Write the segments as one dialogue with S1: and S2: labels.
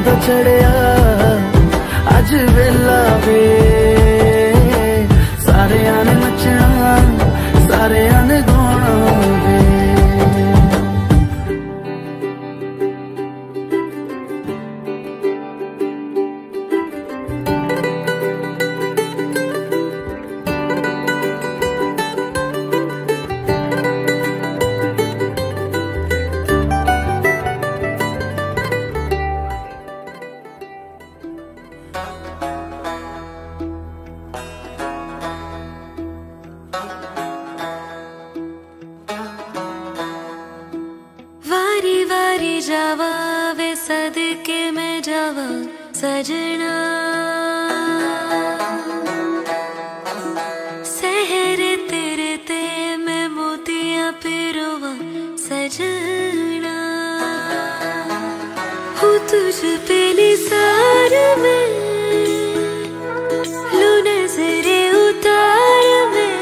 S1: ਦਾ ਚੜਿਆ। ਅੱਜ ਵੇਲਾ ਵੇ
S2: जावा, वे सदके में जावा, सजना। सहर तेरे ते मैं मोतिया पिरोवा, सजना। हूँ तुझ पे निसार में, लू नजरे उतार में।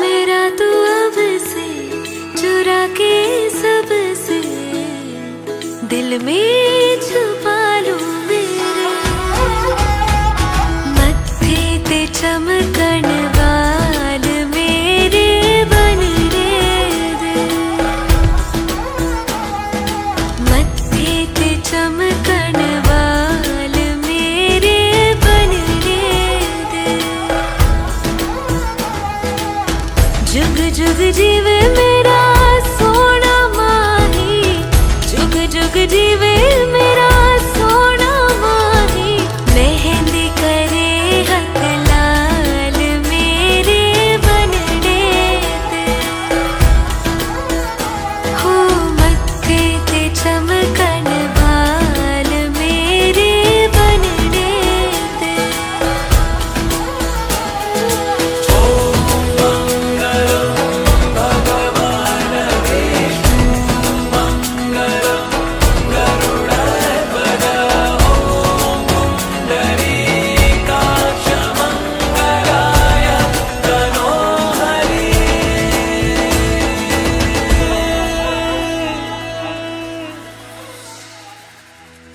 S2: मेरा तू अब से चुरा के दिल में छुपा लूँ मेरे। मत्थे ते चमकन वाल मेरे बन रे मत्थे ते चमकन वाल मेरे बन रे जुग जुग जीवे मेरा जीवे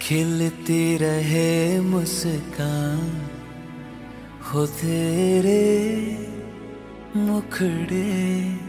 S1: खिलती रहे मुस्कान हो तेरे मुखड़े।